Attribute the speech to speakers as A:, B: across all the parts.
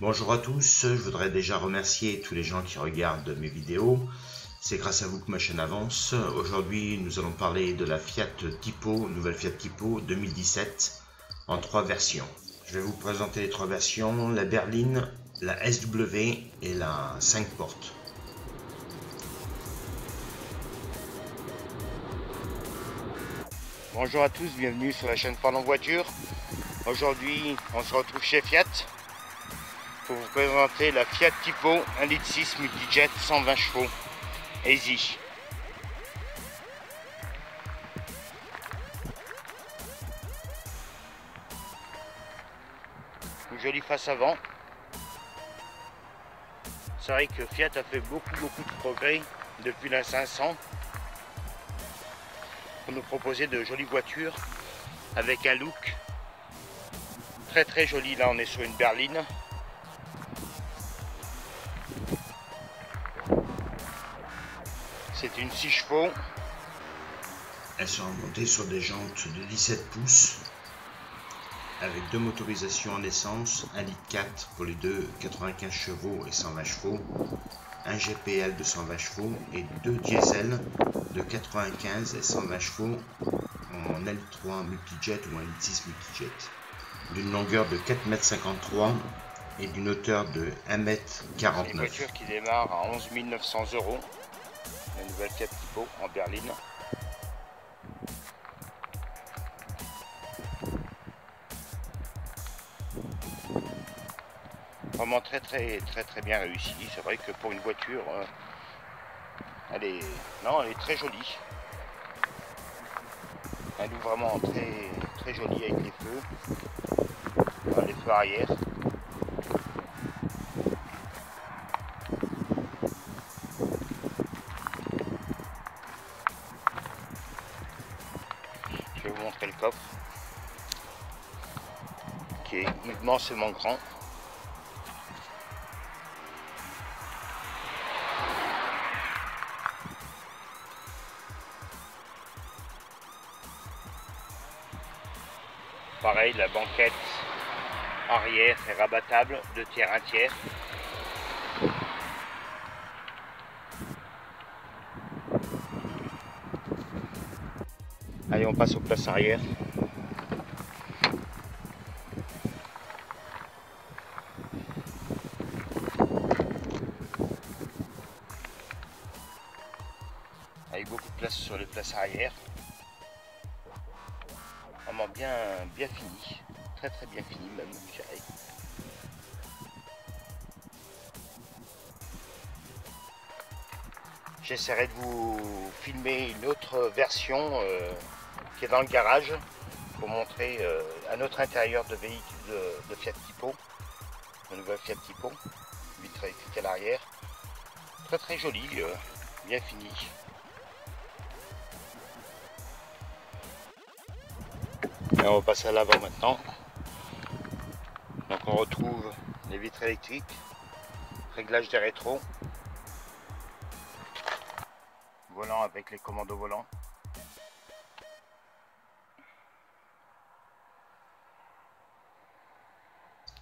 A: Bonjour à tous, je voudrais déjà remercier tous les gens qui regardent mes vidéos. C'est grâce à vous que ma chaîne avance. Aujourd'hui, nous allons parler de la Fiat Tipo, nouvelle Fiat Tipo 2017, en trois versions. Je vais vous présenter les trois versions, la berline, la SW et la 5 portes.
B: Bonjour à tous, bienvenue sur la chaîne Parlons Voiture. Aujourd'hui, on se retrouve chez Fiat pour vous présenter la Fiat Tipo 1 litre 6 multijet 120 chevaux Easy. Une jolie face avant. C'est vrai que Fiat a fait beaucoup beaucoup de progrès depuis la 500 pour nous proposer de jolies voitures avec un look très très joli. Là on est sur une berline. C'est une 6 chevaux.
A: Elles sont montées sur des jantes de 17 pouces avec deux motorisations en essence, 1 litre 4 pour les deux 95 chevaux et 120 chevaux, un GPL de 120 chevaux et deux diesel de 95 et 120 chevaux en L3 multijet ou un L6 multijet d'une longueur de 4,53 m et d'une hauteur de 1,49 m.
B: Une voiture qui démarre à 11 900 euros. La nouvelle Fiat Tipo en berline. Vraiment très très très très bien réussi. C'est vrai que pour une voiture, euh, elle est non, elle est très jolie. Elle est vraiment très très jolie avec les feux, les feux arrière. Vous montrer le coffre qui est immensément grand. Pareil, la banquette arrière est rabattable de tiers à tiers. Allez, on passe aux places arrière. Avec beaucoup de place sur les places arrière vraiment bien, bien fini. Très très bien fini même, dirais. J'essaierai de vous filmer une autre version euh, dans le garage pour montrer euh, un autre intérieur de véhicule de, de Fiat Tipo, le nouvel Fiat Tipo, vitre électrique à l'arrière. Très très joli, euh, bien fini. Et on va passer à l'avant maintenant. Donc on retrouve les vitres électriques, réglage des rétros, volant avec les commandes au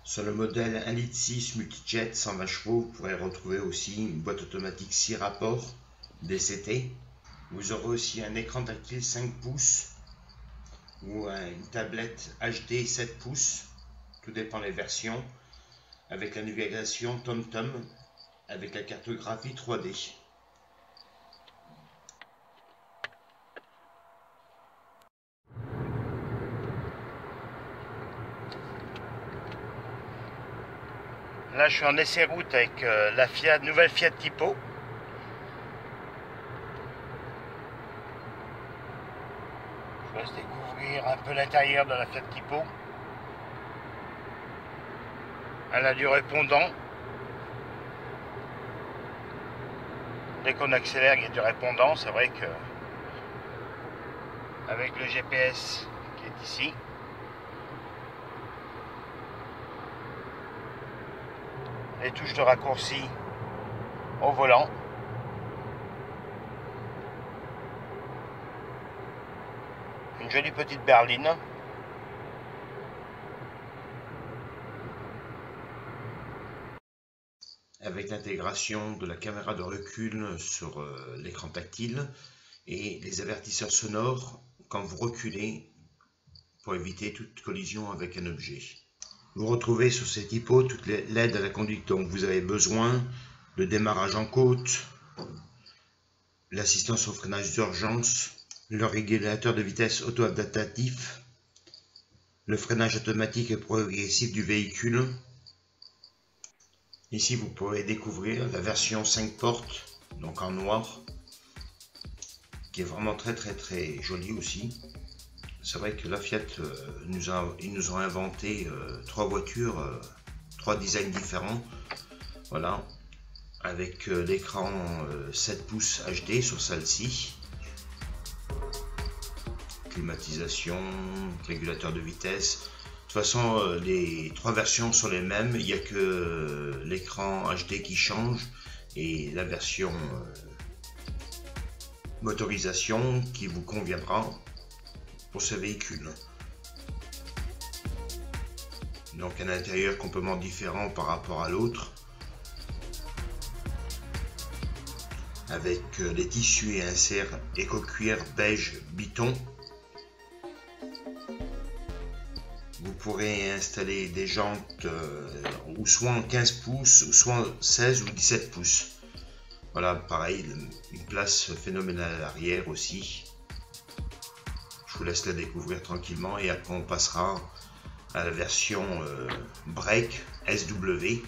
A: Sur le modèle 1 litre 6 multijet 120 chevaux, vous pourrez retrouver aussi une boîte automatique 6 rapports DCT. Vous aurez aussi un écran tactile 5 pouces ou une tablette HD 7 pouces, tout dépend des versions, avec la navigation TomTom, avec la cartographie 3D.
B: Là je suis en essai route avec euh, la nouvelle Fiat Tipo. Je laisse découvrir un peu l'intérieur de la Fiat Tipo. Elle a du répondant. Dès qu'on accélère, il y a du répondant. C'est vrai que avec le GPS qui est ici, les touches de raccourci au volant. Une jolie petite berline.
A: avec l'intégration de la caméra de recul sur euh, l'écran tactile et les avertisseurs sonores quand vous reculez pour éviter toute collision avec un objet. Vous retrouvez sur ces typos toute l'aide à la conduite dont vous avez besoin, le démarrage en côte, l'assistance au freinage d'urgence, le régulateur de vitesse auto-adaptatif, le freinage automatique et progressif du véhicule. Ici, vous pourrez découvrir la version 5 portes, donc en noir, qui est vraiment très très très jolie aussi. C'est vrai que la Fiat euh, nous a, ils nous ont inventé euh, trois voitures, euh, trois designs différents. Voilà, avec l'écran 7 pouces HD sur celle-ci climatisation, régulateur de vitesse. De toute façon, les trois versions sont les mêmes. Il n'y a que l'écran HD qui change et la version motorisation qui vous conviendra pour ce véhicule. Donc un intérieur complètement différent par rapport à l'autre. Avec les tissus et inserts éco-cuir beige biton vous pourrez installer des jantes euh, ou soit en 15 pouces, ou soit 16 ou 17 pouces. Voilà, pareil, une place phénoménale à l'arrière aussi. Je vous laisse la découvrir tranquillement et après on passera à la version euh, Break SW.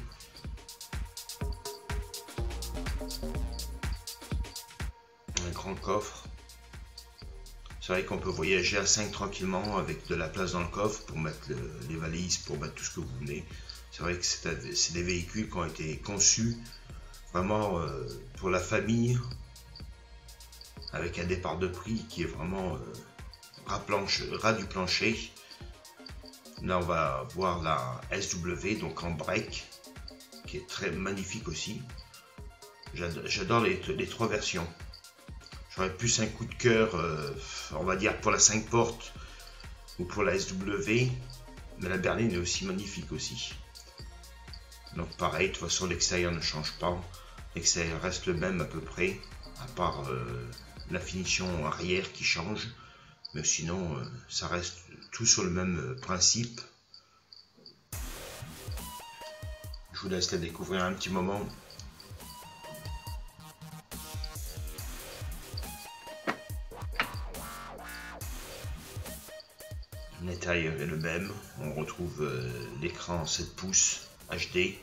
A: Un grand coffre c'est vrai qu'on peut voyager à 5 tranquillement avec de la place dans le coffre pour mettre les valises, pour mettre tout ce que vous voulez. C'est vrai que c'est des véhicules qui ont été conçus vraiment euh, pour la famille avec un départ de prix qui est vraiment euh, ras, du plancher. Là, on va voir la SW, donc en break, qui est très magnifique aussi. J'adore les trois versions. J'aurais plus un coup de cœur, euh, on va dire, pour la 5 portes ou pour la SW. Mais la berline est aussi magnifique aussi. Donc pareil, de toute façon l'extérieur ne change pas. L'extérieur reste le même à peu près, à part euh, la finition arrière qui change. Mais sinon, euh, ça reste tout sur le même principe. Je vous laisse la découvrir un petit moment. L'intérieur est le même. On retrouve euh, l'écran 7 pouces HD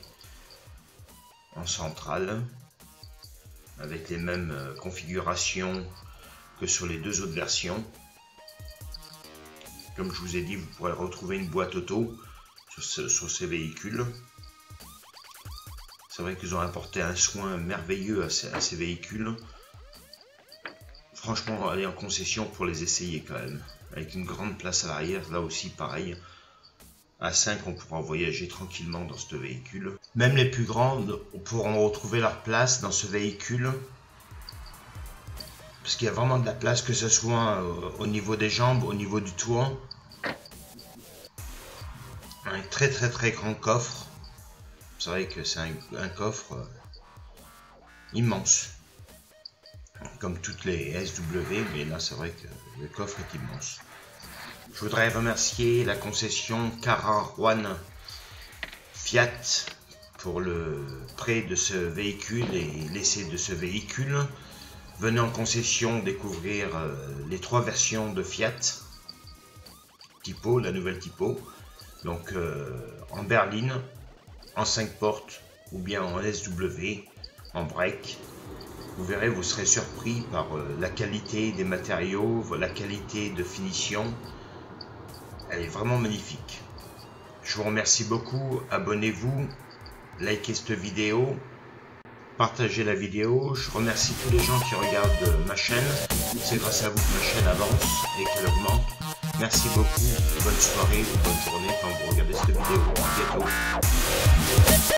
A: en centrale avec les mêmes euh, configurations que sur les deux autres versions. Comme je vous ai dit, vous pourrez retrouver une boîte auto sur, ces véhicules. C'est vrai qu'ils ont apporté un soin merveilleux à ces véhicules. Franchement, aller en concession pour les essayer quand même avec une grande place à l'arrière, là aussi pareil. À 5, on pourra voyager tranquillement dans ce véhicule. Même les plus grandes pourront retrouver leur place dans ce véhicule. Parce qu'il y a vraiment de la place, que ce soit euh, au niveau des jambes, au niveau du toit. Un très très très grand coffre. C'est vrai que c'est un, coffre euh, immense comme toutes les SW, mais là c'est vrai que le coffre est immense. Je voudrais remercier la concession Cara Fiat pour le prêt de ce véhicule et l'essai de ce véhicule. Venez en concession découvrir euh, les trois versions de Fiat Tipo, la nouvelle Tipo. Donc euh, en berline, en 5 portes ou bien en SW, en break vous verrez, vous serez surpris par euh, la qualité des matériaux, la qualité de finition. Elle est vraiment magnifique. Je vous remercie beaucoup. Abonnez-vous, likez cette vidéo, partagez la vidéo. Je remercie tous les gens qui regardent ma chaîne. C'est grâce à vous que ma chaîne avance et qu'elle augmente. Merci beaucoup. Bonne soirée ou bonne journée quand vous regardez cette vidéo. Bientôt.